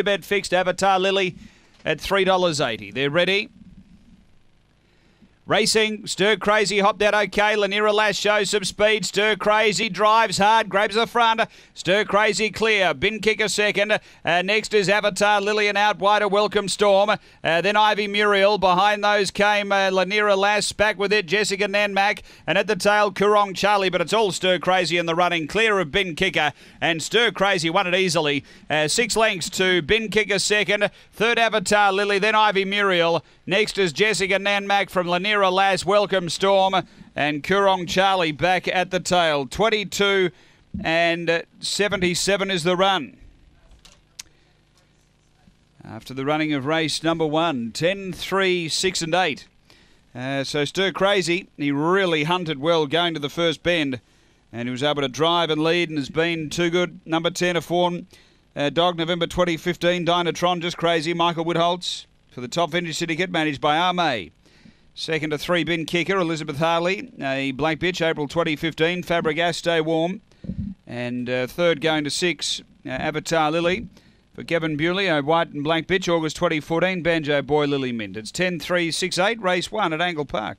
Bet fixed Avatar Lily at $3.80. They're ready. Racing, Stir Crazy hopped out okay. Lanira Lass shows some speed. Stir Crazy drives hard, grabs the front. Stir Crazy clear. Bin Kicker second. Uh, next is Avatar Lillian out wider. Welcome Storm. Uh, then Ivy Muriel. Behind those came uh, Lanira Lass. Back with it, Jessica Nanmack. And at the tail, Kurong Charlie. But it's all Stir Crazy in the running. Clear of Bin Kicker. And Stir Crazy won it easily. Uh, six lengths to Bin Kicker second. Third Avatar Lily. Then Ivy Muriel. Next is Jessica Nanmack from Lanira Lass. Welcome Storm. And Kurong Charlie back at the tail. 22 and 77 is the run. After the running of race number one, 10, 3, 6 and 8. Uh, so Stir Crazy, he really hunted well going to the first bend. And he was able to drive and lead and has been too good. Number 10, a form. Uh, dog November 2015, Dynatron, just crazy. Michael Woodholtz for the top vintage syndicate managed by Arme. Second to three bin kicker, Elizabeth Harley. A black bitch, April 2015, Fabregas, Stay Warm. And uh, third going to six, uh, Avatar Lily. For Kevin Bewley, a white and black bitch, August 2014, Banjo Boy Lily Mint. It's 10 3 6 8, race one at Angle Park.